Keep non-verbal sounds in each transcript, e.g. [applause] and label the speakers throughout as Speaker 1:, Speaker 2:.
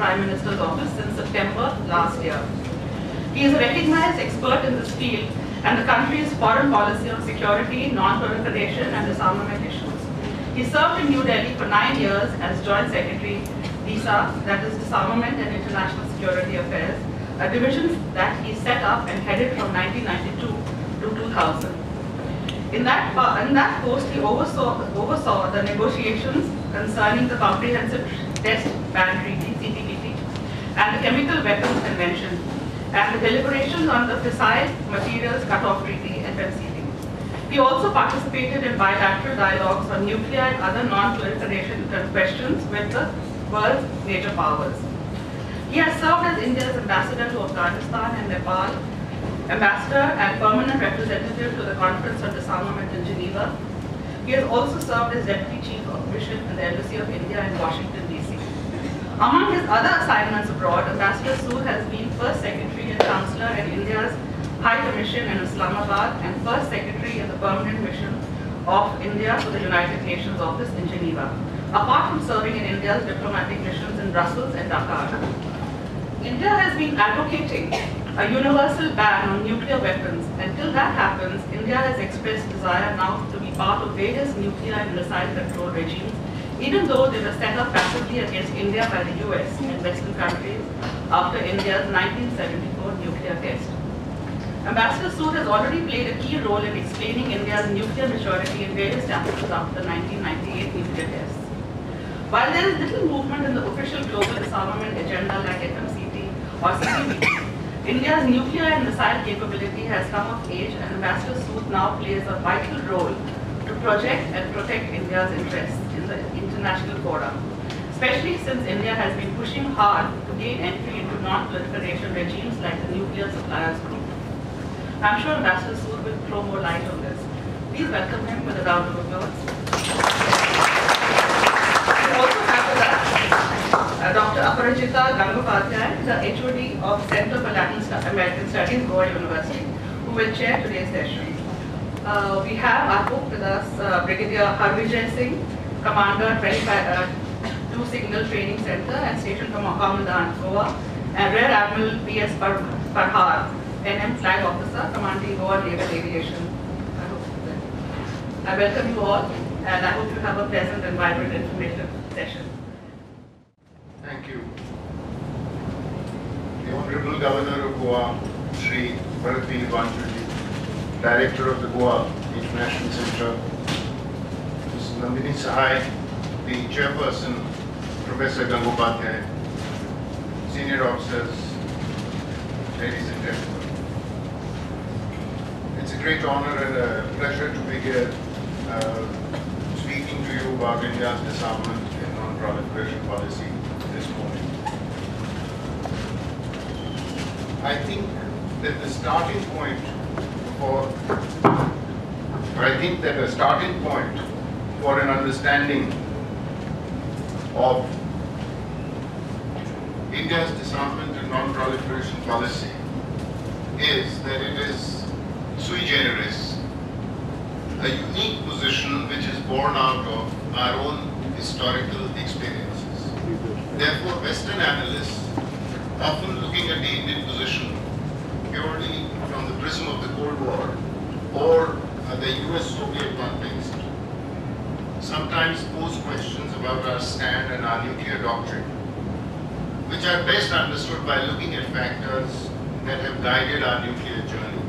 Speaker 1: Prime Minister's office since September last year. He is a recognized expert in this field and the country's foreign policy on security, non-proliferation and disarmament issues. He served in New Delhi for nine years as Joint Secretary, DISA, that is Disarmament and International Security Affairs, a division that he set up and headed from 1992 to 2000. In that, uh, in that post, he oversaw, oversaw the negotiations concerning the Comprehensive Test Ban Treaty, and the Chemical Weapons Convention, and the deliberations on the Fissile Materials Cut-off Treaty, FMCT. He also participated in bilateral dialogues on nuclear and other non-proliferation questions with the world's major powers. He has served as India's ambassador to Afghanistan and Nepal ambassador and permanent representative to the Conference on Disarmament in Geneva. He has also served as Deputy Chief of Mission in the Embassy of India in Washington. Among his other assignments abroad, Ambassador Sood has been First Secretary and counselor at India's High Commission in Islamabad and First Secretary in the Permanent Mission of India to the United Nations Office in Geneva, apart from serving in India's diplomatic missions in Brussels and Dakar. India has been advocating a universal ban on nuclear weapons. Until that happens, India has expressed desire now to be part of various nuclear and missile control regimes, even though they were set up passively against India by the US and Western countries after India's 1974 nuclear test. Ambassador Sood has already played a key role in explaining India's nuclear maturity in various chapters after the 1998 nuclear tests. While there is little movement in the official global disarmament agenda like FMCT or CTBT, India's nuclear and missile capability has come of age and Ambassador Sood now plays a vital role to project and protect India's interests international forum, especially since India has been pushing hard to gain entry into non-proliferation regimes like the Nuclear Suppliers Group. I'm sure Ambassador Sood will throw more light on this. Please welcome him with a round of applause. We also have with us uh, Dr. Aparajita Gangopadhyay, the HOD of Center for Latin American Studies, Goa University, who will chair today's session. Uh, we have our book with us, uh, Brigadier Harvijay Singh, Commander 25, uh, 2 Signal Training Center and Station Commandant Goa, and Rear Admiral P.S. Parhar, NM Flag Officer, Commanding Goa Naval Aviation. I welcome you all, and I hope you have a pleasant and vibrant information session.
Speaker 2: Thank you. The Honorable Governor of Goa, Sri Bharat V. Director of the Goa International Center. Nandini Sahai, the Chairperson, Professor Gangopadhyay, Senior Officers, ladies and gentlemen. It's a great honor and a pleasure to be here uh, speaking to you about India's disarmament and non-proliferation policy this morning. I think that the starting point for, or I think that a starting point for an understanding of India's disarmament and non-proliferation policy is that it is sui generis, a unique position which is born out of our own historical experiences. Therefore, Western analysts, often looking at the Indian position purely from the prism of the Cold War or uh, the US-Soviet context, sometimes pose questions about our stand and our nuclear doctrine, which are best understood by looking at factors that have guided our nuclear journey.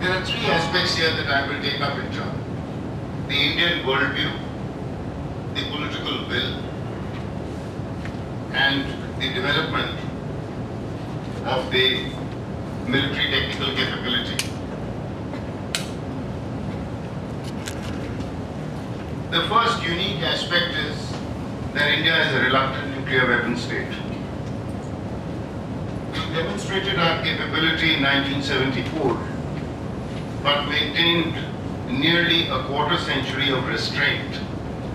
Speaker 2: There are three aspects here that I will take up in turn. The Indian worldview, the political will, and the development of the military technical capability. The first unique aspect is that India is a reluctant nuclear weapon state. We demonstrated our capability in 1974, but maintained nearly a quarter century of restraint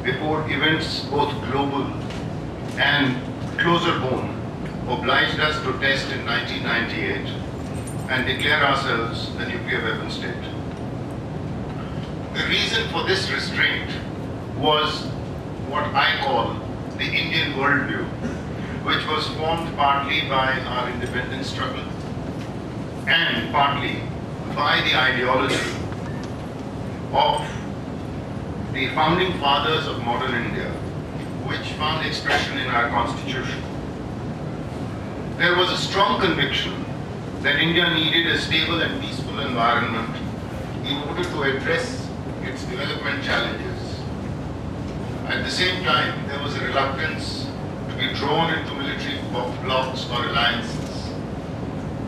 Speaker 2: before events both global and closer home obliged us to test in 1998 and declare ourselves a nuclear weapon state. The reason for this restraint was what I call the Indian worldview, which was formed partly by our independence struggle and partly by the ideology of the founding fathers of modern India, which found expression in our constitution. There was a strong conviction that India needed a stable and peaceful environment in order to address its development challenges. At the same time, there was a reluctance to be drawn into military blocs or alliances.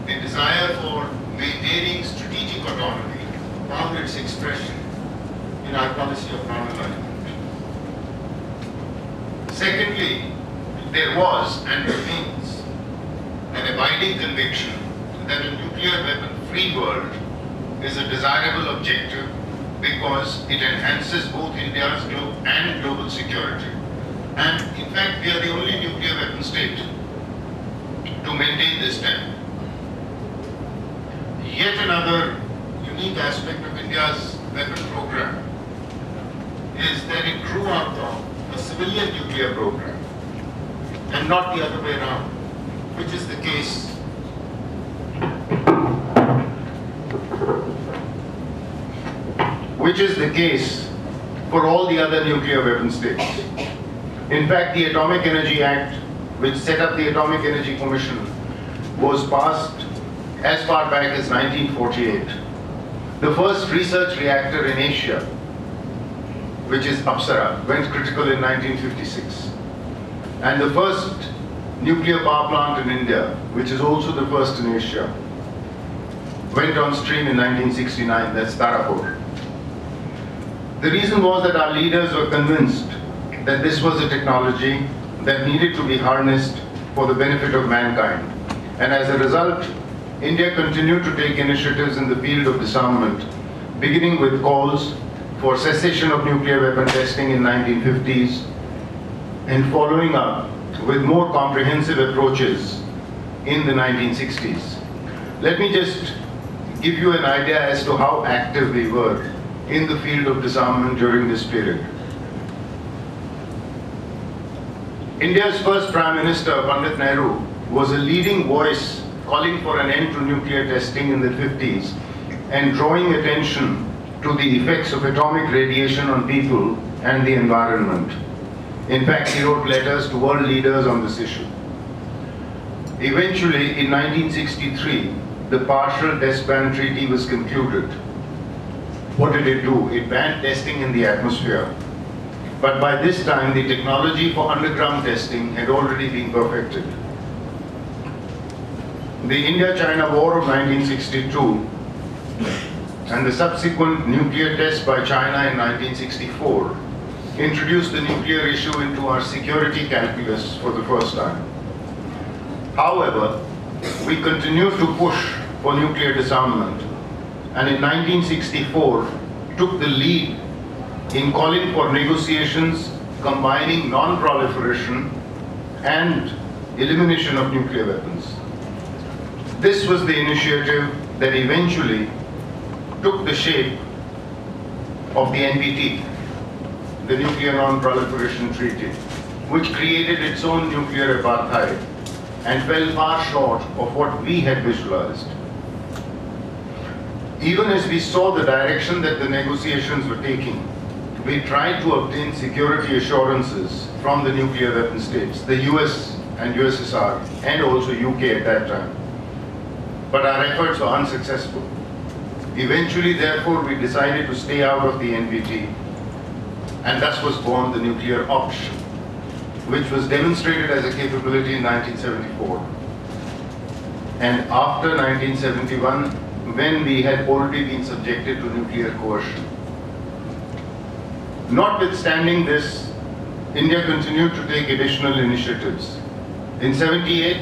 Speaker 2: The desire for maintaining strategic autonomy found its expression in our policy of non-alignment. Secondly, there was and remains an abiding conviction that a nuclear weapon-free world is a desirable objective because it enhances both India's glo and global security. And in fact, we are the only nuclear weapon state to maintain this stand. Yet another unique aspect of India's weapon program is that it grew out of a civilian nuclear program and not the other way around, which is the case which is the case for all the other nuclear weapon states. In fact, the Atomic Energy Act, which set up the Atomic Energy Commission, was passed as far back as 1948. The first research reactor in Asia, which is Apsara, went critical in 1956. And the first nuclear power plant in India, which is also the first in Asia, went on stream in 1969, that's Tarapur. The reason was that our leaders were convinced that this was a technology that needed to be harnessed for the benefit of mankind. And as a result, India continued to take initiatives in the field of disarmament, beginning with calls for cessation of nuclear weapon testing in 1950s and following up with more comprehensive approaches in the 1960s. Let me just give you an idea as to how active we were in the field of disarmament during this period. India's first Prime Minister, Pandit Nehru, was a leading voice calling for an end to nuclear testing in the 50s and drawing attention to the effects of atomic radiation on people and the environment. In fact, he wrote letters to world leaders on this issue. Eventually, in 1963, the partial test ban treaty was concluded what did it do? It banned testing in the atmosphere. But by this time, the technology for underground testing had already been perfected. The India-China War of 1962 and the subsequent nuclear test by China in 1964 introduced the nuclear issue into our security calculus for the first time. However, we continued to push for nuclear disarmament and in 1964 took the lead in calling for negotiations combining non-proliferation and elimination of nuclear weapons. This was the initiative that eventually took the shape of the NPT, the Nuclear Non-Proliferation Treaty, which created its own nuclear apartheid and fell far short of what we had visualized even as we saw the direction that the negotiations were taking, we tried to obtain security assurances from the nuclear weapon states, the US and USSR, and also UK at that time. But our efforts were unsuccessful. Eventually, therefore, we decided to stay out of the NPT, and thus was born the nuclear option, which was demonstrated as a capability in 1974. And after 1971, when we had already been subjected to nuclear coercion. Notwithstanding this, India continued to take additional initiatives. In 78,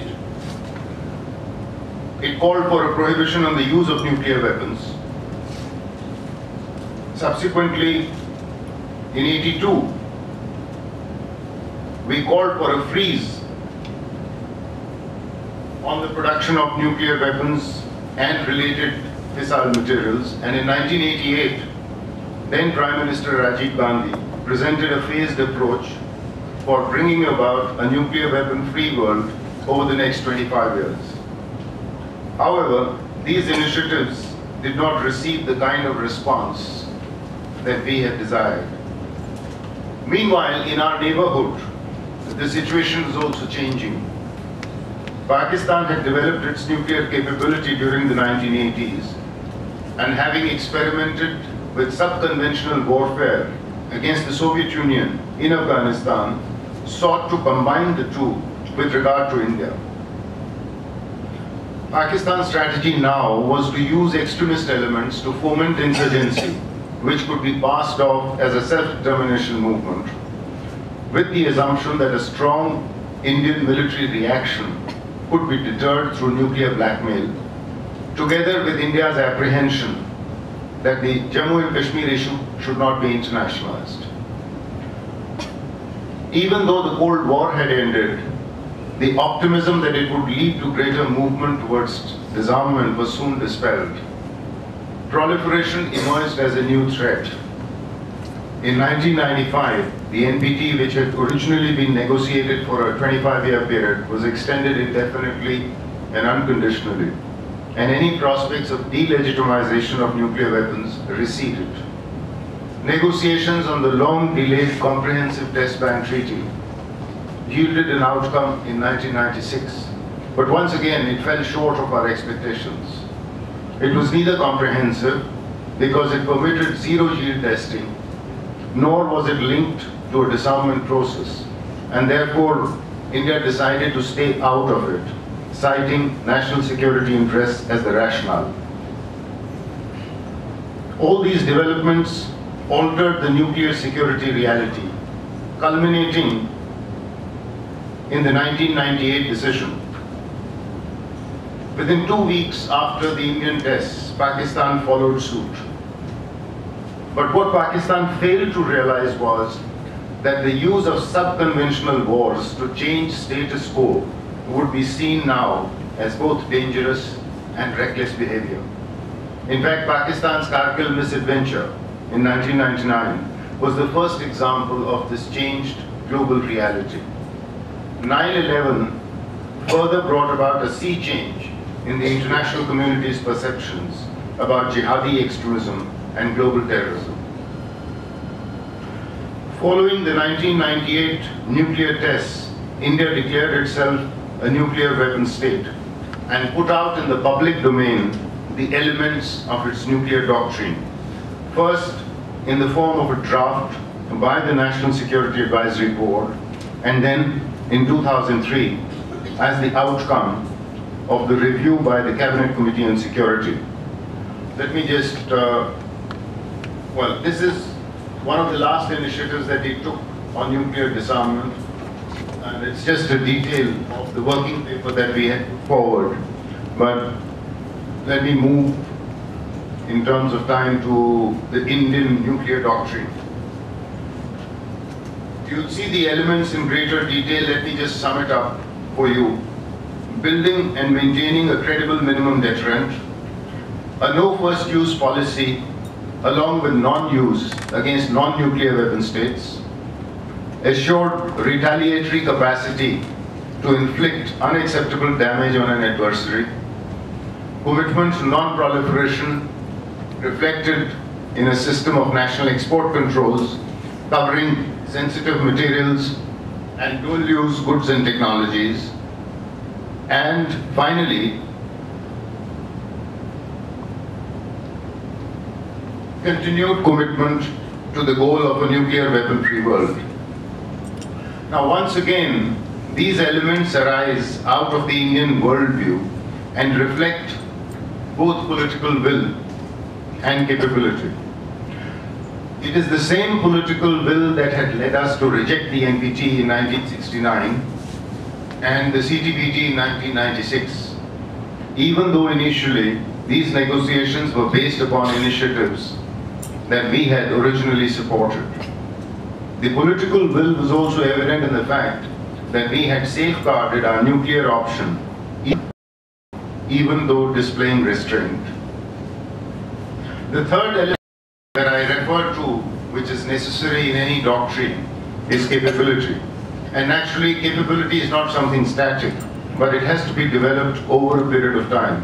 Speaker 2: it called for a prohibition on the use of nuclear weapons. Subsequently, in 82, we called for a freeze on the production of nuclear weapons and related fissile materials. And in 1988, then Prime Minister Rajiv Gandhi presented a phased approach for bringing about a nuclear weapon-free world over the next 25 years. However, these initiatives did not receive the kind of response that we had desired. Meanwhile, in our neighborhood, the situation is also changing. Pakistan had developed its nuclear capability during the 1980s and having experimented with sub-conventional warfare against the Soviet Union in Afghanistan, sought to combine the two with regard to India. Pakistan's strategy now was to use extremist elements to foment insurgency, which could be passed off as a self-determination movement, with the assumption that a strong Indian military reaction could be deterred through nuclear blackmail, together with India's apprehension that the Jammu and Kashmir issue should not be internationalized. Even though the Cold War had ended, the optimism that it would lead to greater movement towards disarmament was soon dispelled. Proliferation emerged as a new threat. In 1995, the NPT, which had originally been negotiated for a 25-year period, was extended indefinitely and unconditionally, and any prospects of delegitimization of nuclear weapons receded. Negotiations on the long-delayed Comprehensive Test Ban Treaty yielded an outcome in 1996, but once again it fell short of our expectations. It was neither comprehensive because it permitted zero yield testing, nor was it linked to a disarmament process, and therefore India decided to stay out of it, citing national security interests as the rationale. All these developments altered the nuclear security reality, culminating in the 1998 decision. Within two weeks after the Indian tests, Pakistan followed suit. But what Pakistan failed to realize was that the use of sub-conventional wars to change status quo would be seen now as both dangerous and reckless behavior. In fact, Pakistan's Kargil misadventure in 1999 was the first example of this changed global reality. 9-11 further brought about a sea change in the international community's perceptions about jihadi extremism and global terrorism. Following the 1998 nuclear tests, India declared itself a nuclear weapon state and put out in the public domain the elements of its nuclear doctrine. First, in the form of a draft by the National Security Advisory Board, and then in 2003 as the outcome of the review by the Cabinet Committee on Security. Let me just, uh, well, this is one of the last initiatives that he took on nuclear disarmament, and it's just a detail the working paper that we had put forward. But let me move in terms of time to the Indian nuclear doctrine. You'll see the elements in greater detail. Let me just sum it up for you. Building and maintaining a credible minimum deterrent, a no first use policy along with non-use against non-nuclear weapon states, assured retaliatory capacity to inflict unacceptable damage on an adversary, commitment to non-proliferation reflected in a system of national export controls covering sensitive materials and dual-use goods and technologies. And finally, continued commitment to the goal of a nuclear weapon-free world. Now, once again, these elements arise out of the Indian worldview and reflect both political will and capability. It is the same political will that had led us to reject the NPT in 1969 and the CTBT in 1996, even though initially these negotiations were based upon initiatives that we had originally supported. The political will was also evident in the fact that we had safeguarded our nuclear option even though displaying restraint. The third element that I refer to, which is necessary in any doctrine, is capability. And naturally, capability is not something static, but it has to be developed over a period of time.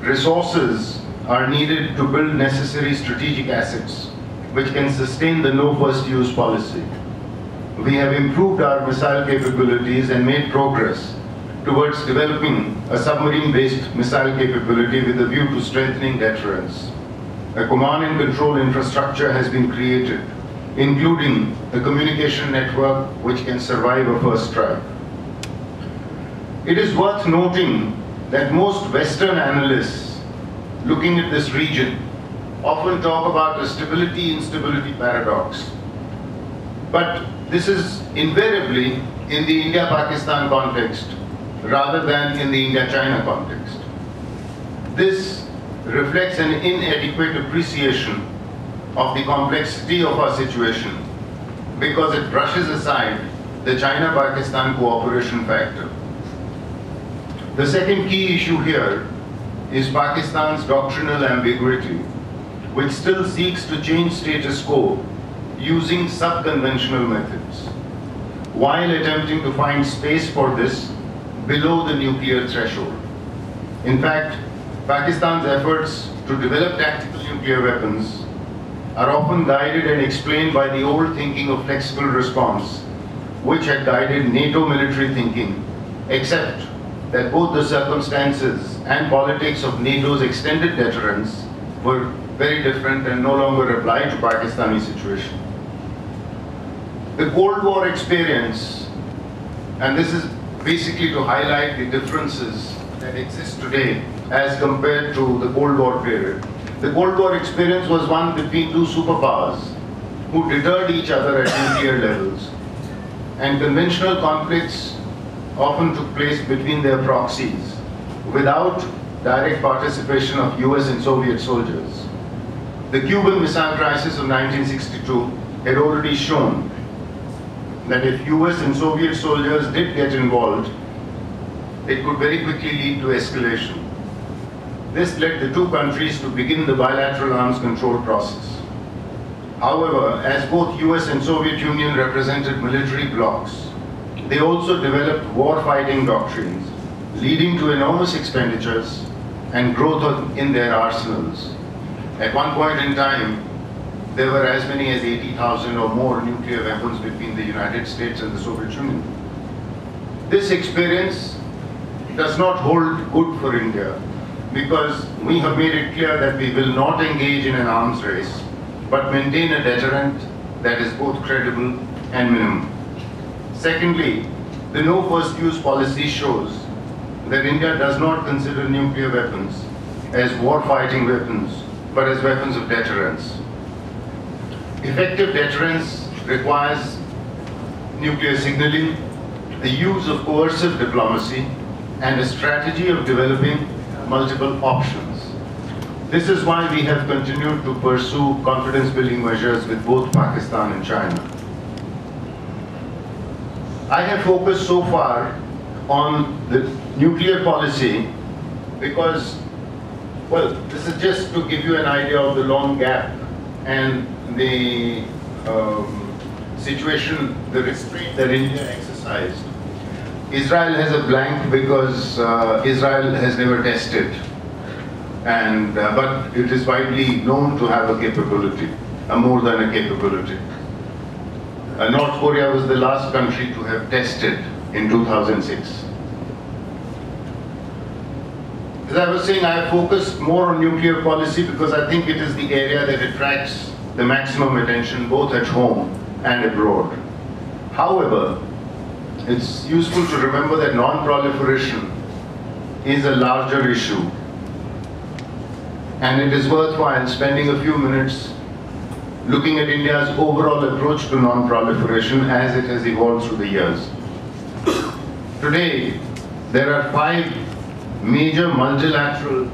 Speaker 2: Resources are needed to build necessary strategic assets, which can sustain the no first use policy. We have improved our missile capabilities and made progress towards developing a submarine-based missile capability with a view to strengthening deterrence. A command and control infrastructure has been created, including a communication network which can survive a first strike. It is worth noting that most Western analysts looking at this region often talk about the stability-instability paradox. But this is invariably in the India-Pakistan context rather than in the India-China context. This reflects an inadequate appreciation of the complexity of our situation because it brushes aside the China-Pakistan cooperation factor. The second key issue here is Pakistan's doctrinal ambiguity, which still seeks to change status quo using sub-conventional methods, while attempting to find space for this below the nuclear threshold. In fact, Pakistan's efforts to develop tactical nuclear weapons are often guided and explained by the old thinking of flexible response, which had guided NATO military thinking, except that both the circumstances and politics of NATO's extended deterrence were very different and no longer apply to Pakistani situation. The Cold War experience, and this is basically to highlight the differences that exist today as compared to the Cold War period. The Cold War experience was one between two superpowers who deterred each other at nuclear levels. And conventional conflicts often took place between their proxies without direct participation of US and Soviet soldiers. The Cuban Missile Crisis of 1962 had already shown that if US and Soviet soldiers did get involved, it could very quickly lead to escalation. This led the two countries to begin the bilateral arms control process. However, as both US and Soviet Union represented military blocs, they also developed war-fighting doctrines, leading to enormous expenditures and growth in their arsenals. At one point in time, there were as many as 80,000 or more nuclear weapons between the United States and the Soviet Union. This experience does not hold good for India because we have made it clear that we will not engage in an arms race but maintain a deterrent that is both credible and minimum. Secondly, the no first use policy shows that India does not consider nuclear weapons as war fighting weapons but as weapons of deterrence. Effective deterrence requires nuclear signaling, the use of coercive diplomacy, and a strategy of developing multiple options. This is why we have continued to pursue confidence building measures with both Pakistan and China. I have focused so far on the nuclear policy because, well, this is just to give you an idea of the long gap and the um, situation, the restraint that India exercised. Israel has a blank because uh, Israel has never tested, and uh, but it is widely known to have a capability, uh, more than a capability. Uh, North Korea was the last country to have tested in 2006. As I was saying, I focused more on nuclear policy because I think it is the area that attracts the maximum attention both at home and abroad. However, it's useful to remember that non-proliferation is a larger issue and it is worthwhile spending a few minutes looking at India's overall approach to non-proliferation as it has evolved through the years. Today, there are five major multilateral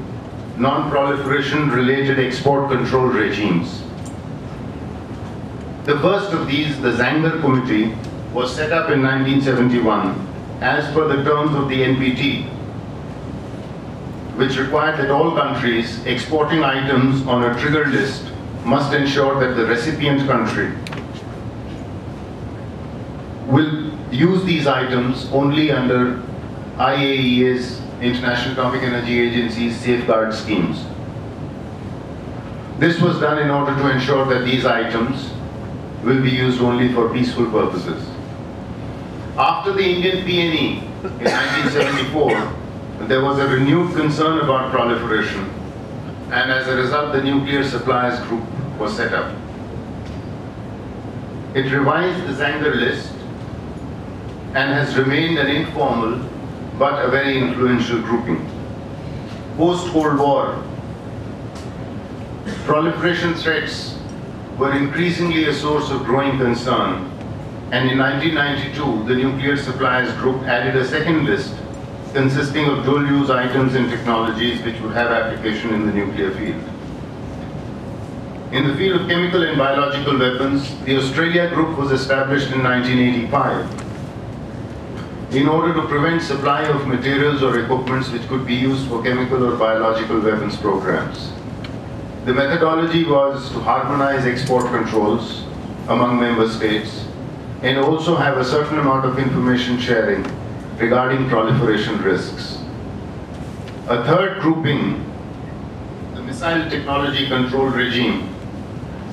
Speaker 2: non-proliferation related export control regimes. The first of these, the Zangger Committee, was set up in 1971 as per the terms of the NPT, which required that all countries exporting items on a trigger list must ensure that the recipient country will use these items only under IAEA's International Atomic Energy Agency's safeguard schemes. This was done in order to ensure that these items will be used only for peaceful purposes. After the Indian PNE in 1974, there was a renewed concern about proliferation and as a result the Nuclear Suppliers Group was set up. It revised the Zangger list and has remained an informal but a very influential grouping. Post-Cold War, proliferation threats were increasingly a source of growing concern and in 1992 the Nuclear Suppliers Group added a second list consisting of dual-use items and technologies which would have application in the nuclear field. In the field of chemical and biological weapons, the Australia Group was established in 1985 in order to prevent supply of materials or equipments which could be used for chemical or biological weapons programs. The methodology was to harmonize export controls among member states and also have a certain amount of information sharing regarding proliferation risks. A third grouping, the Missile Technology Control Regime,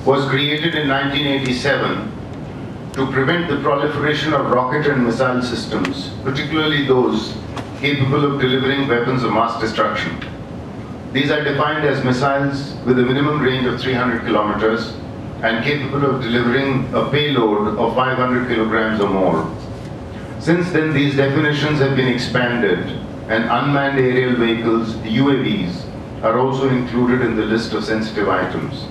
Speaker 2: was created in 1987 to prevent the proliferation of rocket and missile systems, particularly those capable of delivering weapons of mass destruction. These are defined as missiles with a minimum range of 300 kilometers and capable of delivering a payload of 500 kilograms or more. Since then, these definitions have been expanded and unmanned aerial vehicles, UAVs, are also included in the list of sensitive items.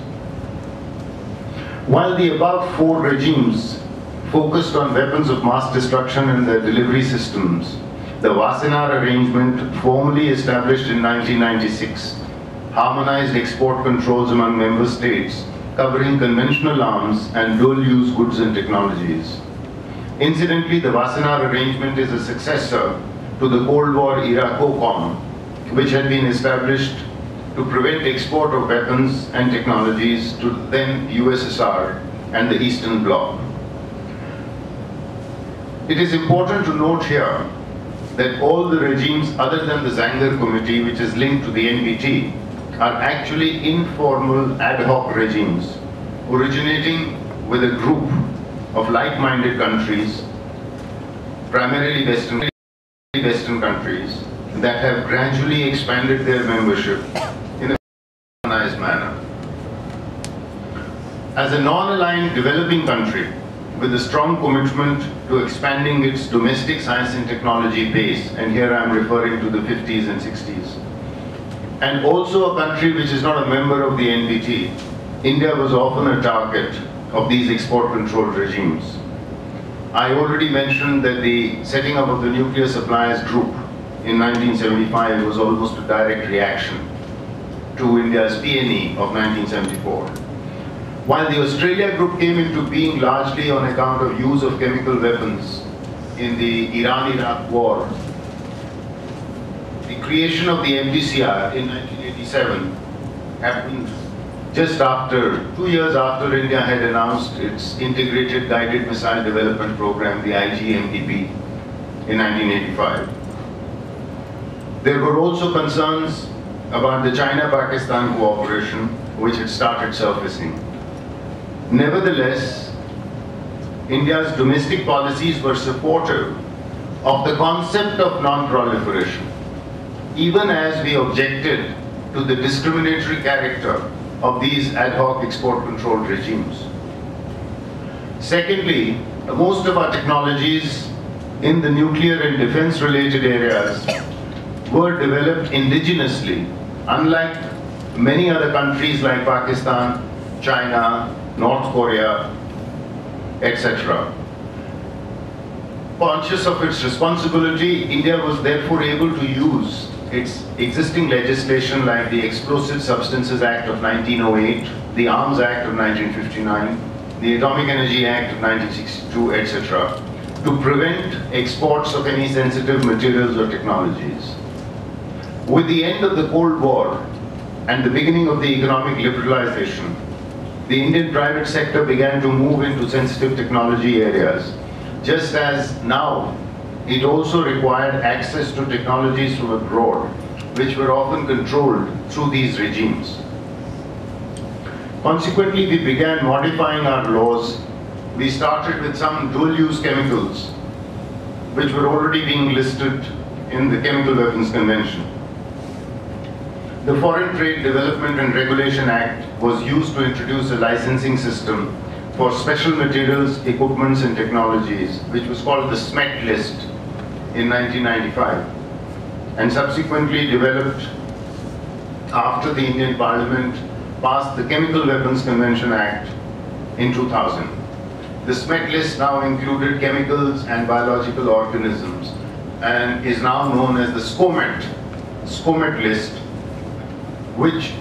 Speaker 2: While the above four regimes focused on weapons of mass destruction and their delivery systems, the Wassenaar Arrangement, formally established in 1996, harmonized export controls among member states covering conventional arms and dual-use goods and technologies. Incidentally, the Wassenaar arrangement is a successor to the Cold War era COCOM, which had been established to prevent export of weapons and technologies to then USSR and the Eastern Bloc. It is important to note here that all the regimes other than the Zangger Committee, which is linked to the NPT, are actually informal ad hoc regimes originating with a group of like-minded countries, primarily Western, Western countries, that have gradually expanded their membership in a organized manner. As a non-aligned developing country with a strong commitment to expanding its domestic science and technology base, and here I'm referring to the 50s and 60s, and also a country which is not a member of the NPT, India was often a target of these export control regimes. I already mentioned that the setting up of the Nuclear Suppliers Group in 1975 was almost a direct reaction to India's PNE of 1974. While the Australia Group came into being largely on account of use of chemical weapons in the Iran-Iraq war, the creation of the MTCR in 1987 happened just after, two years after India had announced its Integrated Guided Missile Development Program, the IGMDP, in 1985. There were also concerns about the China-Pakistan cooperation, which had started surfacing. Nevertheless, India's domestic policies were supportive of the concept of non-proliferation, even as we objected to the discriminatory character of these ad hoc export control regimes. Secondly, most of our technologies in the nuclear and defense related areas were developed indigenously, unlike many other countries like Pakistan China, North Korea, etc. Conscious of its responsibility, India was therefore able to use its existing legislation like the Explosive Substances Act of 1908, the Arms Act of 1959, the Atomic Energy Act of 1962, etc., to prevent exports of any sensitive materials or technologies. With the end of the Cold War and the beginning of the economic liberalization, the Indian private sector began to move into sensitive technology areas, just as now it also required access to technologies from abroad, which were often controlled through these regimes. Consequently, we began modifying our laws. We started with some dual-use chemicals, which were already being listed in the Chemical Weapons Convention. The Foreign Trade Development and Regulation Act was used to introduce a licensing system for special materials, equipments and technologies, which was called the SMET list in 1995 and subsequently developed after the Indian Parliament passed the Chemical Weapons Convention Act in 2000. The SMET list now included chemicals and biological organisms and is now known as the SCOMET, SCOMET list, which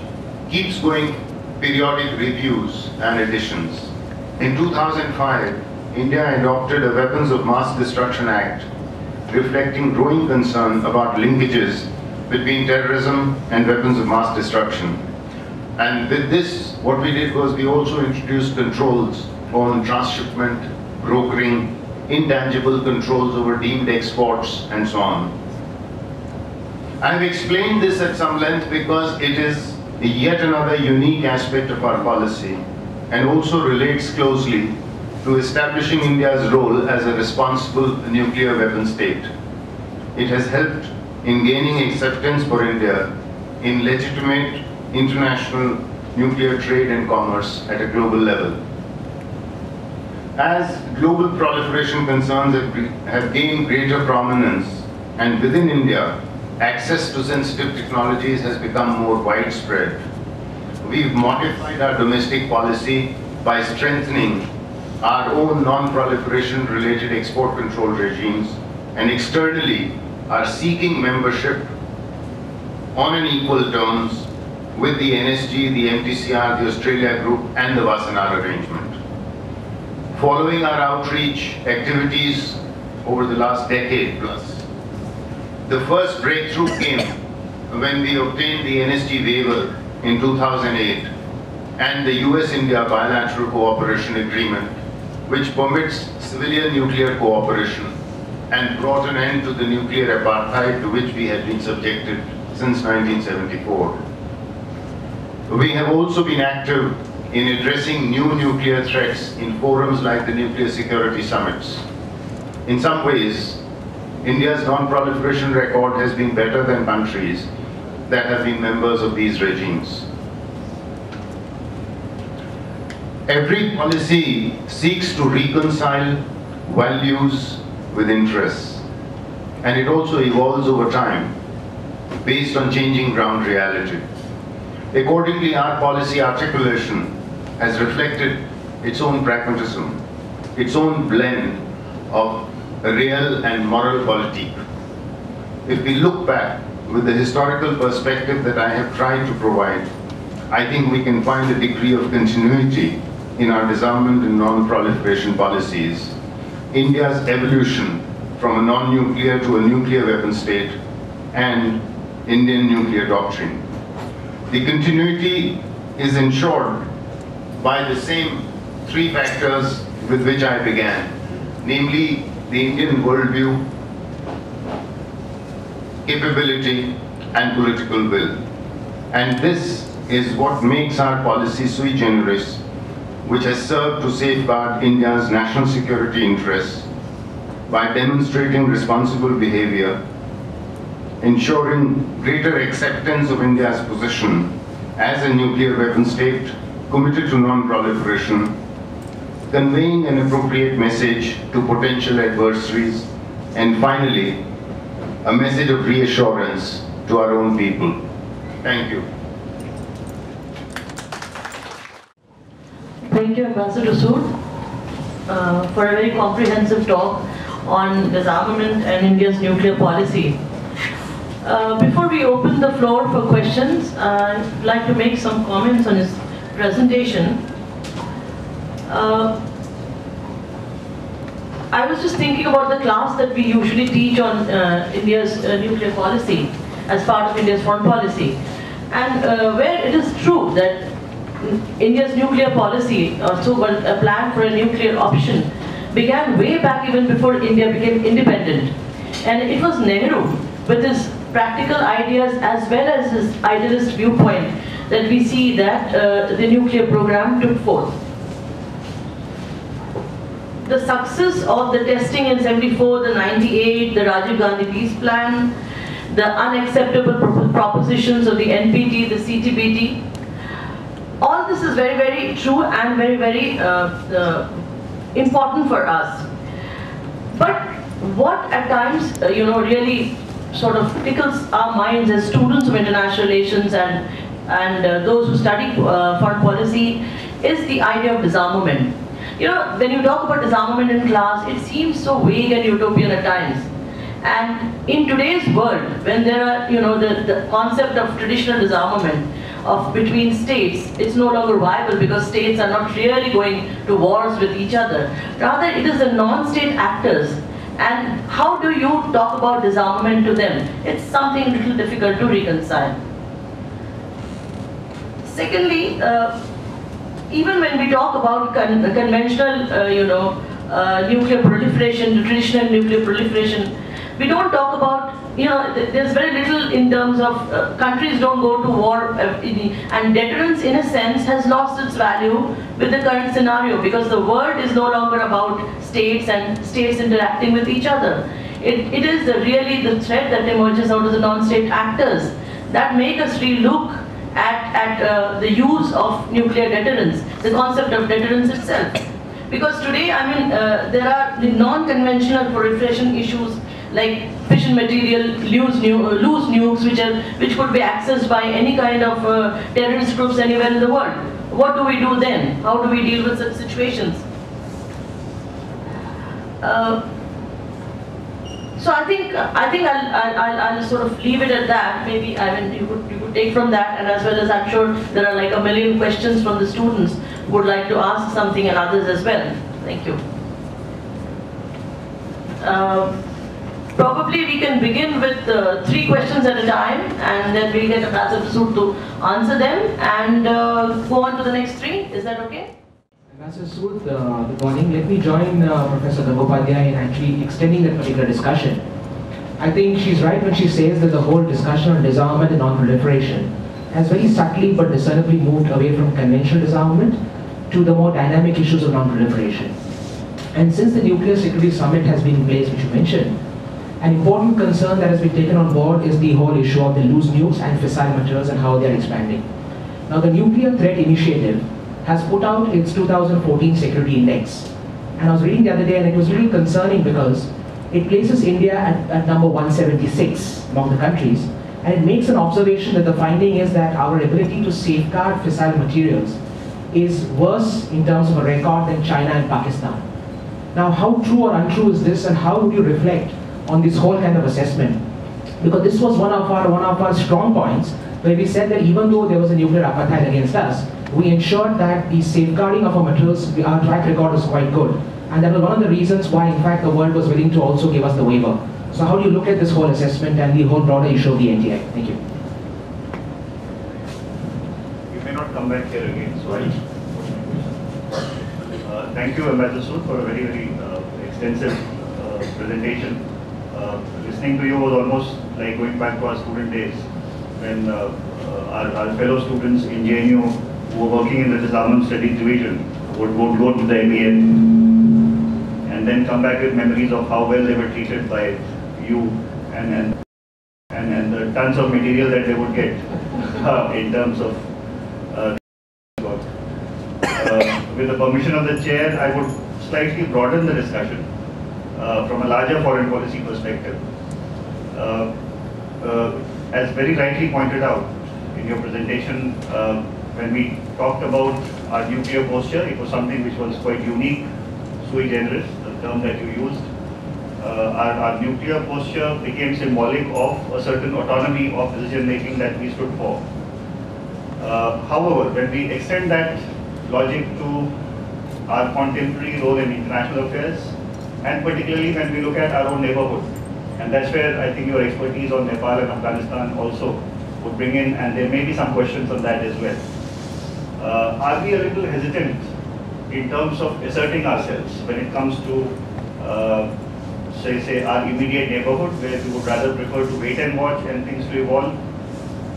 Speaker 2: keeps going periodic reviews and additions. In 2005, India adopted a Weapons of Mass Destruction Act reflecting growing concern about linkages between terrorism and weapons of mass destruction. And with this, what we did was we also introduced controls on transshipment, brokering, intangible controls over deemed exports, and so on. I've explained this at some length because it is yet another unique aspect of our policy and also relates closely to establishing India's role as a responsible nuclear weapon state. It has helped in gaining acceptance for India in legitimate international nuclear trade and commerce at a global level. As global proliferation concerns have, gained greater prominence and within India, access to sensitive technologies has become more widespread. We've modified our domestic policy by strengthening our own non-proliferation related export control regimes and externally are seeking membership on an equal terms with the NSG, the MTCR, the Australia Group and the Wassenaar arrangement. Following our outreach activities over the last decade plus, the first breakthrough came when we obtained the NSG waiver in 2008 and the US-India bilateral cooperation agreement which permits civilian nuclear cooperation and brought an end to the nuclear apartheid to which we had been subjected since 1974. We have also been active in addressing new nuclear threats in forums like the Nuclear Security Summits. In some ways, India's non-proliferation record has been better than countries that have been members of these regimes. Every policy seeks to reconcile values with interests, and it also evolves over time based on changing ground reality. Accordingly, our policy articulation has reflected its own pragmatism, its own blend of real and moral politique. If we look back with the historical perspective that I have tried to provide, I think we can find a degree of continuity in our disarmament and non-proliferation policies, India's evolution from a non-nuclear to a nuclear weapon state, and Indian nuclear doctrine. The continuity is ensured by the same three factors with which I began, namely the Indian worldview, capability, and political will. And this is what makes our policy sui generis which has served to safeguard India's national security interests by demonstrating responsible behavior, ensuring greater acceptance of India's position as a nuclear weapon state committed to non-proliferation, conveying an appropriate message to potential adversaries, and finally, a message of reassurance to our own people. Thank you.
Speaker 3: Thank you, Ambassador Sood, uh, for a very comprehensive talk on disarmament and India's nuclear policy. Uh, before we open the floor for questions, I'd like to make some comments on his presentation. Uh, I was just thinking about the class that we usually teach on uh, India's uh, nuclear policy as part of India's foreign policy. And uh, where it is true that India's nuclear policy, or so-called a plan for a nuclear option, began way back even before India became independent. And it was Nehru, with his practical ideas as well as his idealist viewpoint, that we see that uh, the nuclear program took forth the success of the testing in 74, the 98, the Rajiv Gandhi peace plan, the unacceptable pro propositions of the NPT, the CTBT, all this is very, very true and very, very uh, uh, important for us. But what at times, uh, you know, really sort of tickles our minds as students of international relations and, and uh, those who study uh, foreign policy is the idea of disarmament. You know, when you talk about disarmament in class, it seems so vague and utopian at times. And in today's world, when there are, you know, the, the concept of traditional disarmament of between states, it's no longer viable because states are not really going to wars with each other. Rather, it is the non-state actors. And how do you talk about disarmament to them? It's something a little difficult to reconcile. Secondly, uh, even when we talk about con conventional, uh, you know, uh, nuclear proliferation, traditional nuclear proliferation, we don't talk about, you know, th there's very little in terms of uh, countries don't go to war, uh, and deterrence in a sense has lost its value with the current scenario because the world is no longer about states and states interacting with each other. It, it is the, really the threat that emerges out of the non-state actors that make us relook at, at uh, the use of nuclear deterrence, the concept of deterrence itself. Because today, I mean, uh, there are the non-conventional proliferation issues like fission material, loose, nu uh, loose nukes, which, are, which could be accessed by any kind of uh, terrorist groups anywhere in the world. What do we do then? How do we deal with such situations? Uh, so I think I think I'll, I'll, I'll sort of leave it at that. Maybe I mean you could you could take from that, and as well as I'm sure there are like a million questions from the students who would like to ask something, and others as well. Thank you. Uh, probably we can begin with uh, three questions at a time, and then we'll get Ambassador Sood to answer them, and uh, go on to the next three. Is that okay?
Speaker 4: Ambassador Sood, uh, good morning. Let me join uh, Professor Gangopadhyay in actually extending that particular discussion. I think she's right when she says that the whole discussion on disarmament and non-proliferation has very subtly but discernibly moved away from conventional disarmament to the more dynamic issues of non-proliferation. And since the Nuclear Security Summit has been in place, which you mentioned, an important concern that has been taken on board is the whole issue of the loose nukes and fissile materials and how they are expanding. Now the Nuclear Threat Initiative has put out its 2014 Security Index. And I was reading the other day and it was really concerning because it places India at, at number 176 among the countries and it makes an observation that the finding is that our ability to safeguard fissile materials is worse in terms of a record than China and Pakistan. Now how true or untrue is this and how would you reflect on this whole kind of assessment? Because this was one of our, one of our strong points where we said that even though there was a nuclear apartheid against us, we ensured that the safeguarding of our materials, our track record was quite good. And that was one of the reasons why, in fact, the world was willing to also give us the waiver. So how do you look at this whole assessment and the whole broader issue of the NTI? Thank you.
Speaker 5: You may not come back here again, so I'll... Uh, thank you, Ambassador Sood, for a very, very uh, extensive uh, presentation. Uh, listening to you was almost like going back to our student days when uh, uh, our, our fellow students in JNU who were working in the disarmament studies division would, would go to the MEA and then come back with memories of how well they were treated by you and, and, and, and the tons of material that they would get [laughs] uh, in terms of uh, uh, with the permission of the chair, I would slightly broaden the discussion uh, from a larger foreign policy perspective. Uh, as very rightly pointed out in your presentation, uh, when we talked about our nuclear posture, it was something which was quite unique, sui generis, the term that you used. Uh, our, our nuclear posture became symbolic of a certain autonomy of decision making that we stood for. Uh, however, when we extend that logic to our contemporary role in international affairs, and particularly when we look at our own neighborhood, and that's where I think your expertise on Nepal and Afghanistan also would bring in, and there may be some questions on that as well. Uh, are we a little hesitant in terms of asserting ourselves when it comes to, uh, say, say, our immediate neighborhood, where we would rather prefer to wait and watch and things to evolve?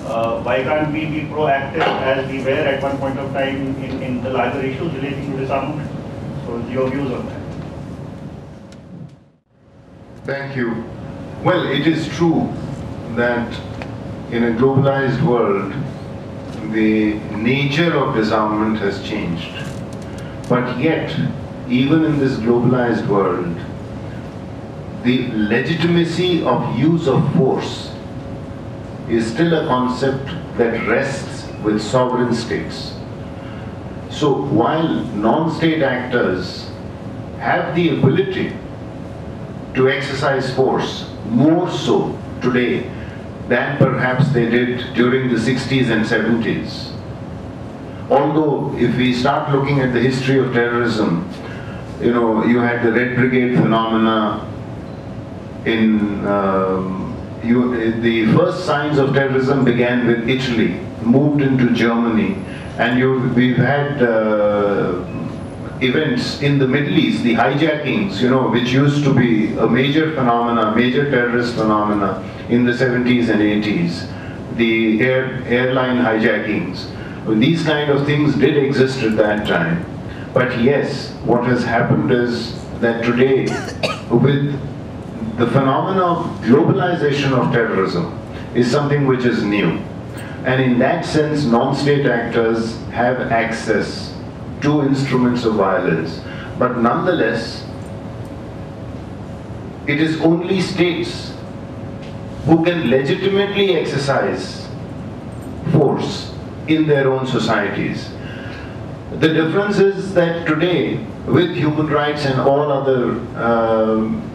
Speaker 5: Uh, why can't we be proactive as we were at one point of time in, in the larger issues relating to disarmament? So, your views on that?
Speaker 2: Thank you. Well, it is true that in a globalized world, the nature of disarmament has changed. But yet, even in this globalized world, the legitimacy of use of force is still a concept that rests with sovereign states. So while non-state actors have the ability to exercise force more so today than perhaps they did during the 60s and 70s. Although if we start looking at the history of terrorism, you know, you had the Red Brigade phenomena in um, you, the first signs of terrorism began with Italy, moved into Germany, and you, we've had uh, events in the Middle East, the hijackings, you know, which used to be a major phenomena, major terrorist phenomena in the 70s and 80s, the air, airline hijackings. These kind of things did exist at that time. But yes, what has happened is that today, with the phenomena of globalization of terrorism is something which is new. And in that sense, non-state actors have access to instruments of violence. But nonetheless, it is only states who can legitimately exercise force in their own societies. The difference is that today, with human rights and all other um,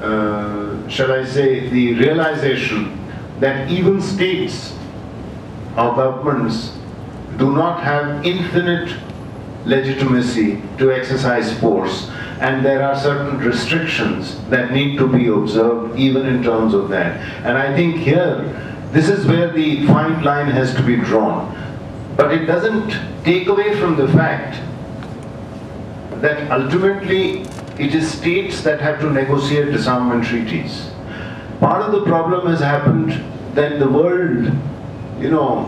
Speaker 2: uh, shall I say, the realization that even states or governments do not have infinite legitimacy to exercise force and there are certain restrictions that need to be observed even in terms of that. And I think here, this is where the fine line has to be drawn. But it doesn't take away from the fact that ultimately it is states that have to negotiate disarmament treaties. Part of the problem has happened that the world, you know,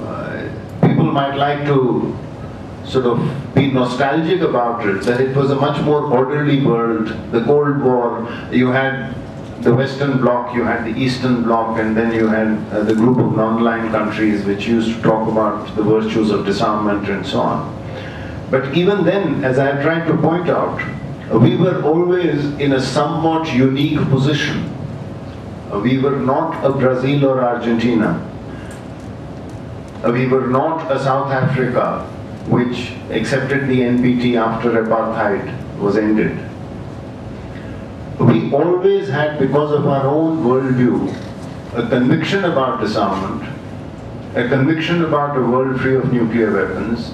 Speaker 2: uh, people might like to sort of be nostalgic about it, that it was a much more orderly world. The Cold War, you had the Western Bloc, you had the Eastern Bloc, and then you had uh, the group of non-aligned countries which used to talk about the virtues of disarmament and so on. But even then, as I tried to point out, we were always in a somewhat unique position. We were not a Brazil or Argentina. We were not a South Africa which accepted the NPT after apartheid was ended. We always had, because of our own worldview, a conviction about disarmament, a conviction about a world free of nuclear weapons,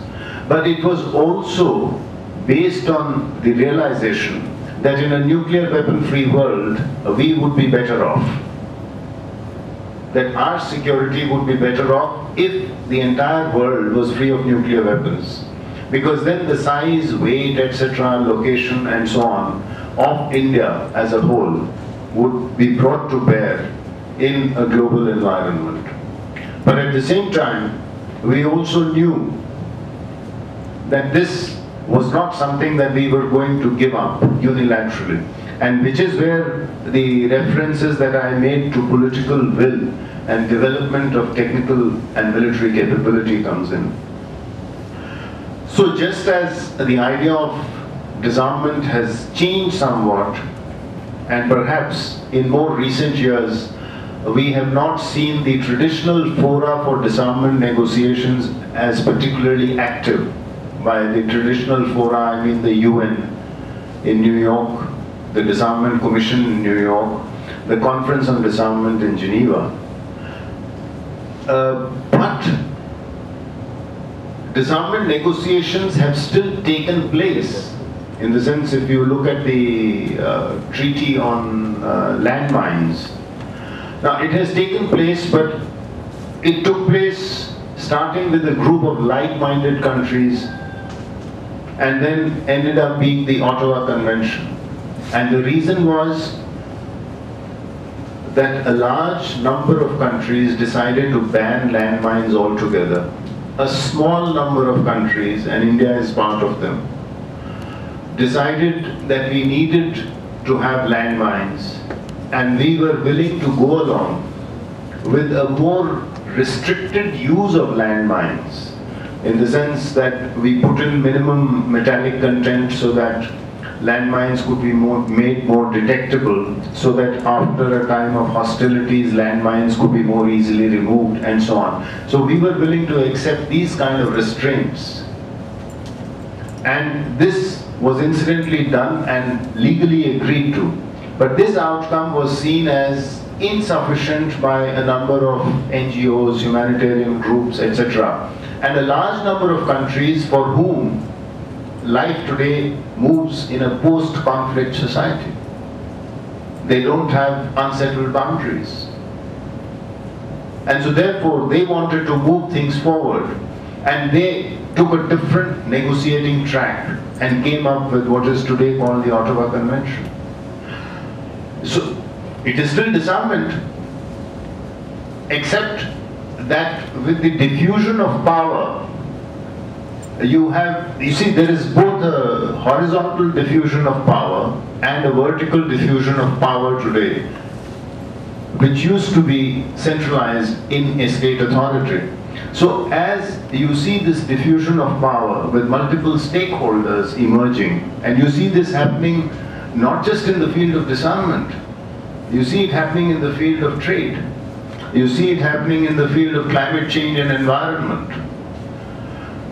Speaker 2: but it was also based on the realization that in a nuclear weapon-free world, we would be better off. That our security would be better off if the entire world was free of nuclear weapons. Because then the size, weight, etc., location and so on of India as a whole would be brought to bear in a global environment. But at the same time, we also knew that this was not something that we were going to give up unilaterally. And which is where the references that I made to political will and development of technical and military capability comes in. So just as the idea of disarmament has changed somewhat, and perhaps in more recent years, we have not seen the traditional fora for disarmament negotiations as particularly active. By the traditional fora, I mean the UN in New York, the Disarmament Commission in New York, the Conference on Disarmament in Geneva. Uh, but disarmament negotiations have still taken place. In the sense, if you look at the uh, treaty on uh, landmines, now it has taken place, but it took place starting with a group of like-minded countries and then ended up being the Ottawa Convention. And the reason was that a large number of countries decided to ban landmines altogether. A small number of countries, and India is part of them, decided that we needed to have landmines and we were willing to go along with a more restricted use of landmines in the sense that we put in minimum metallic content so that landmines could be more, made more detectable so that after a time of hostilities, landmines could be more easily removed and so on. So we were willing to accept these kind of restraints. And this was incidentally done and legally agreed to. But this outcome was seen as insufficient by a number of NGOs, humanitarian groups, etc. And a large number of countries for whom life today moves in a post-conflict society. They don't have unsettled boundaries. And so therefore they wanted to move things forward. And they took a different negotiating track and came up with what is today called the Ottawa Convention. So it is still disarmament, except that with the diffusion of power you have, you see, there is both a horizontal diffusion of power and a vertical diffusion of power today, which used to be centralized in a state authority. So as you see this diffusion of power with multiple stakeholders emerging, and you see this happening not just in the field of disarmament, you see it happening in the field of trade, you see it happening in the field of climate change and environment,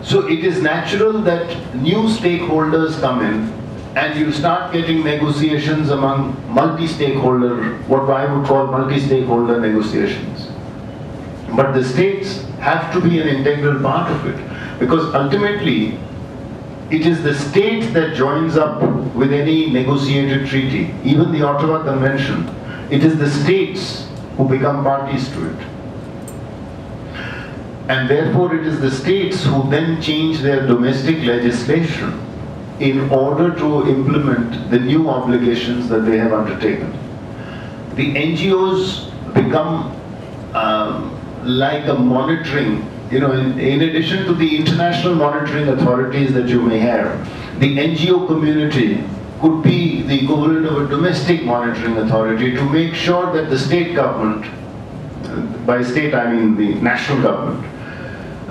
Speaker 2: so it is natural that new stakeholders come in and you start getting negotiations among multi-stakeholder, what I would call multi-stakeholder negotiations. But the states have to be an integral part of it because ultimately it is the state that joins up with any negotiated treaty, even the Ottawa Convention. It is the states who become parties to it. And therefore it is the states who then change their domestic legislation in order to implement the new obligations that they have undertaken. The NGOs become um, like a monitoring, you know, in, in addition to the international monitoring authorities that you may have, the NGO community could be the equivalent of a domestic monitoring authority to make sure that the state government, by state I mean the national government,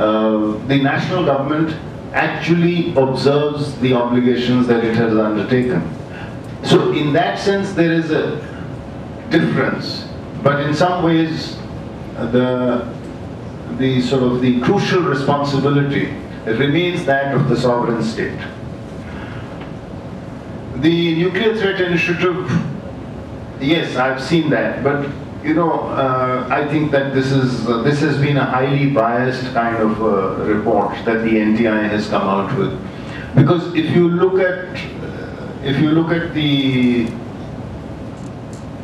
Speaker 2: uh, the national government actually observes the obligations that it has undertaken. So in that sense there is a difference, but in some ways uh, the, the sort of the crucial responsibility remains that of the sovereign state. The nuclear threat initiative, yes, I've seen that, but you know, uh, I think that this is uh, this has been a highly biased kind of uh, report that the NTI has come out with, because if you look at uh, if you look at the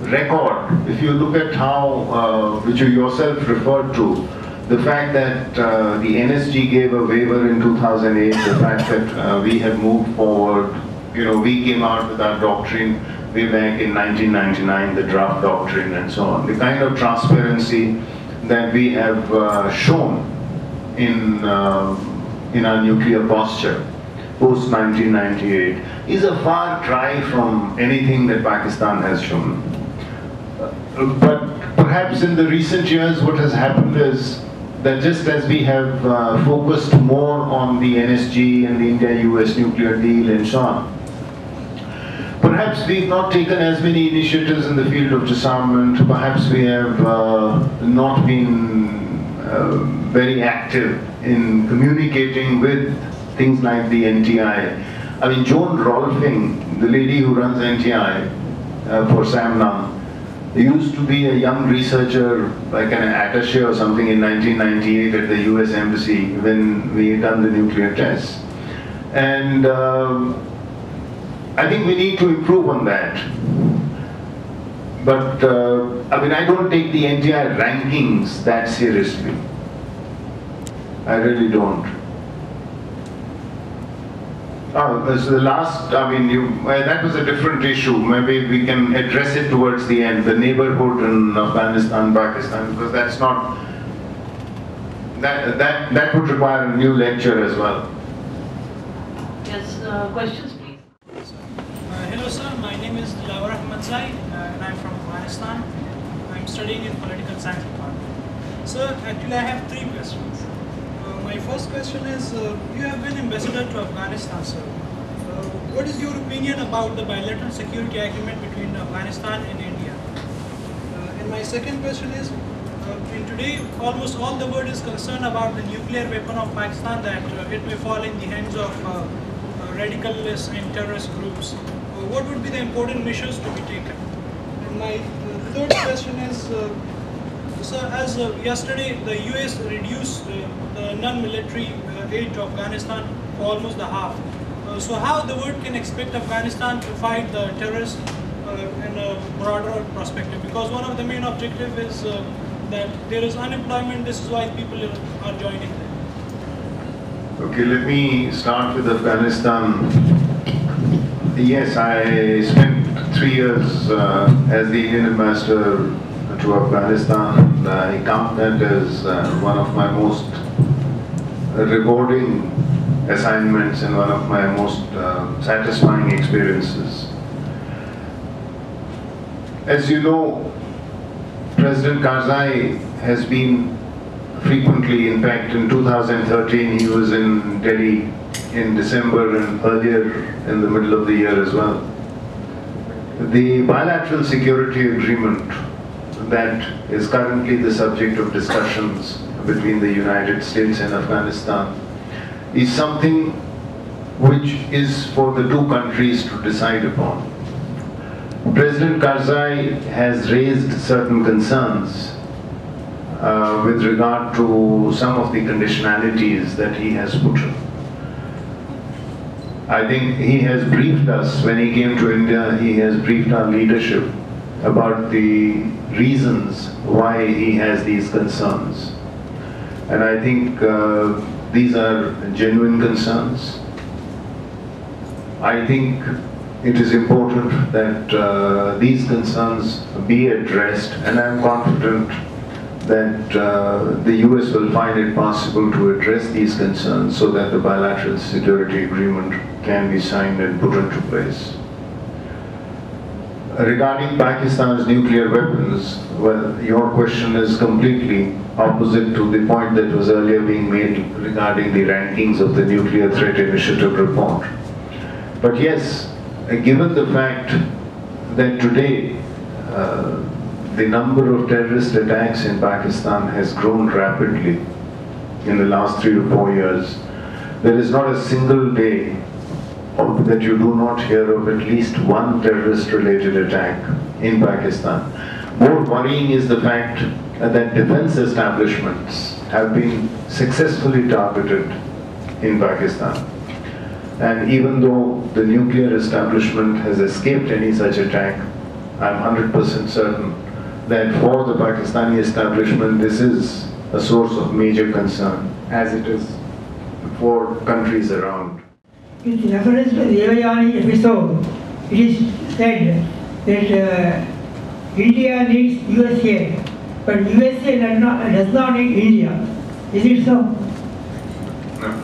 Speaker 2: record, if you look at how uh, which you yourself referred to, the fact that uh, the NSG gave a waiver in 2008, the fact that we have moved forward, you know, we came out with our doctrine back in 1999, the draft doctrine and so on. The kind of transparency that we have uh, shown in, uh, in our nuclear posture post 1998 is a far cry from anything that Pakistan has shown. Uh, but perhaps in the recent years what has happened is that just as we have uh, focused more on the NSG and the India-US nuclear deal and so on, Perhaps we've not taken as many initiatives in the field of disarmament. Perhaps we have uh, not been uh, very active in communicating with things like the NTI. I mean, Joan Rohlfing, the lady who runs NTI uh, for Sam Nunn, used to be a young researcher, like an attaché or something in 1998 at the US Embassy when we had done the nuclear tests. And um, I think we need to improve on that. But uh, I mean, I don't take the NTI rankings that seriously. I really don't. Oh, so the last, I mean, you, well, that was a different issue. Maybe we can address it towards the end, the neighborhood in Afghanistan, Pakistan, because that's not, that, that, that would require a new lecture as well.
Speaker 3: Yes, uh, questions please.
Speaker 6: Uh, hello sir, my name is Dilawar Ahmad Zai uh, and I'm from Afghanistan. I'm studying in political science department. So actually I have three questions. Uh, my first question is, uh, you have been ambassador to Afghanistan sir. What is your opinion about the bilateral security agreement between Afghanistan and India? And my second question is, in today almost all the world is concerned about the nuclear weapon of Pakistan that uh, it may fall in the hands of uh, uh, radicalists and terrorist groups. What would be the important measures to be taken? And my uh, third question is, uh, sir, as uh, yesterday the US reduced the non-military aid to Afghanistan for almost the half. So how the world can expect Afghanistan to fight the terrorists in a broader perspective? Because one of the main objective is that there is unemployment. This is why people are joining.
Speaker 2: Okay, let me start with Afghanistan. Yes, I spent three years uh, as the Indian ambassador to Afghanistan. I count that as one of my most rewarding assignments and one of my most uh, satisfying experiences. As you know, President Karzai has been frequently, in fact, in 2013 he was in Delhi in December and earlier in the middle of the year as well. The bilateral security agreement that is currently the subject of discussions between the United States and Afghanistan is something which is for the two countries to decide upon. President Karzai has raised certain concerns uh, with regard to some of the conditionalities that he has put. I think he has briefed us when he came to India, he has briefed our leadership about the reasons why he has these concerns. And I think uh, these are genuine concerns. I think it is important that uh, these concerns be addressed, and I'm confident that uh, the US will find it possible to address these concerns so that the bilateral security agreement can be signed and put into place. Regarding Pakistan's nuclear weapons, well, your question is completely opposite to the point that was earlier being made regarding the rankings of the Nuclear Threat Initiative report. But yes, given the fact that today uh, the number of terrorist attacks in Pakistan has grown rapidly in the last three to four years, there is not a single day that you do not hear of at least one terrorist related attack in Pakistan. More worrying is the fact that defense establishments have been successfully targeted in Pakistan. And even though the nuclear establishment has escaped any such attack, I'm 100% certain that for the Pakistani establishment, this is a source of major concern, as it is for countries around.
Speaker 7: In reference to the Devyani episode, it is said that uh, India needs USA, but USA does not, does not need India. Is it so?
Speaker 2: No.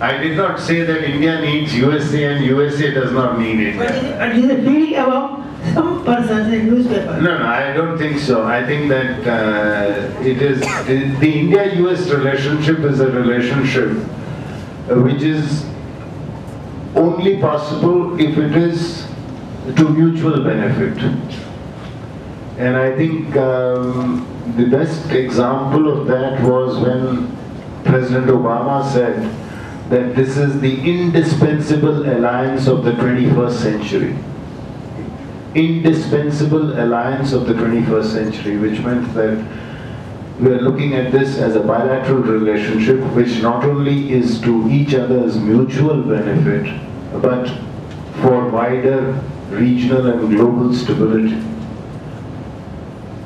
Speaker 2: I did not say that India needs USA and USA does not need
Speaker 7: But
Speaker 2: India.
Speaker 7: is it, is a feeling about some persons in newspaper.
Speaker 2: No, no, I don't think so. I think that uh, it is the, the India-US relationship is a relationship which is only possible if it is to mutual benefit. And I think um, the best example of that was when President Obama said that this is the indispensable alliance of the 21st century. Indispensable alliance of the 21st century, which meant that we are looking at this as a bilateral relationship which not only is to each other's mutual benefit, but for wider regional and global stability.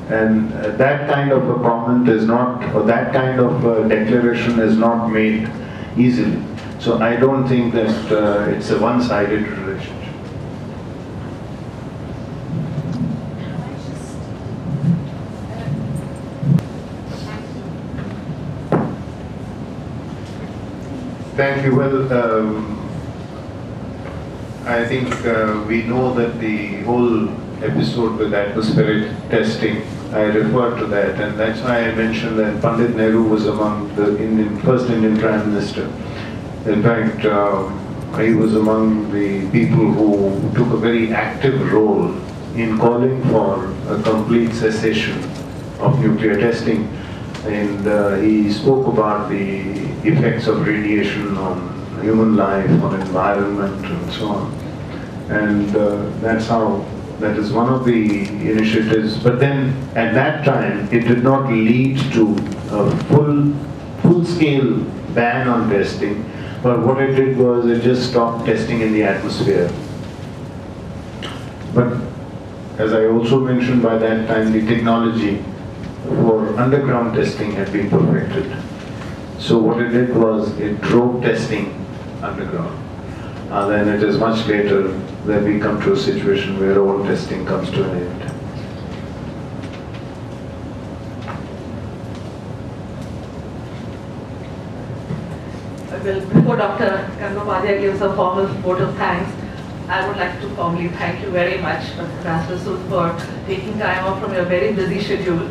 Speaker 2: And uh, that kind of a comment is not, or that kind of uh, declaration is not made easily. So I don't think that uh, it's a one-sided relationship. Thank you. Well, um, I think uh, we know that the whole episode with atmospheric testing, I referred to that, and that's why I mentioned that Pandit Nehru was among the Indian, first Indian Prime Minister. In fact, um, he was among the people who took a very active role in calling for a complete cessation of nuclear testing. And uh, he spoke about the effects of radiation on human life, on environment, and so on. And uh, that's how, that is one of the initiatives. But then at that time, it did not lead to a full, full-scale ban on testing. But what it did was it just stopped testing in the atmosphere. But as I also mentioned by that time, the technology for underground testing had been perfected. So what it did was it drove testing underground. And then it is much later that we come to a situation where all testing comes to an end.
Speaker 1: Well, before Dr. Gangopadhyay gives a formal vote of thanks, I would like to formally thank you very much, Ambassador Sood, for taking time off from your very busy schedule.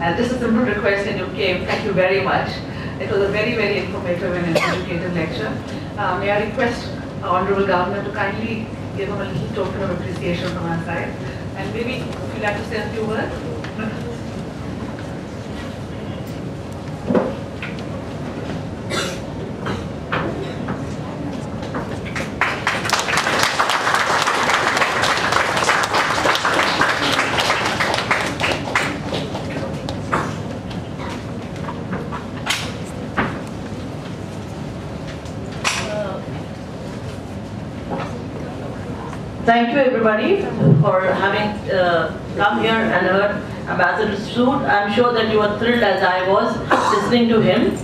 Speaker 1: And just a simple request and you came, thank you very much. It was a very, very informative and educative lecture. Uh, may I request Honorable Governor to kindly give him a little token of appreciation from our side. And maybe if you'd like to say a few words.
Speaker 3: Thank you everybody for having uh, come here and heard Ambassador Sood. I'm sure that you were thrilled as I was [coughs] listening to him.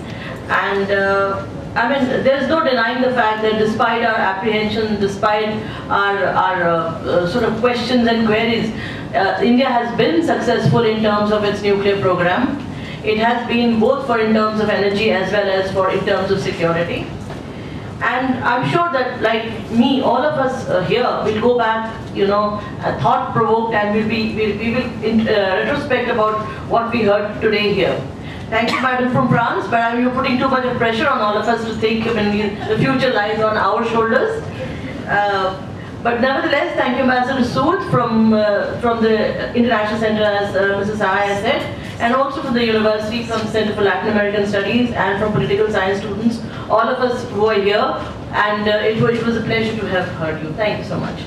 Speaker 3: And uh, I mean, there's no denying the fact that despite our apprehension, despite our, our uh, uh, sort of questions and queries, uh, India has been successful in terms of its nuclear program. It has been both for in terms of energy as well as for in terms of security. And I'm sure that like me, all of us uh, here will go back, you know, uh, thought provoked and we'll be, we'll, we will in, uh, retrospect about what we heard today here. Thank you, Madam from France, but I'm you putting too much pressure on all of us to think when we, the future lies on our shoulders. Uh, but nevertheless, thank you, Ambassador Sood from, uh, from the International Center, as uh, Mrs. Sahaya said, and also from the university, from Center for Latin American Studies, and from political science students, all of us who are here, and uh, it, it was a pleasure to have heard you. Thank you so much.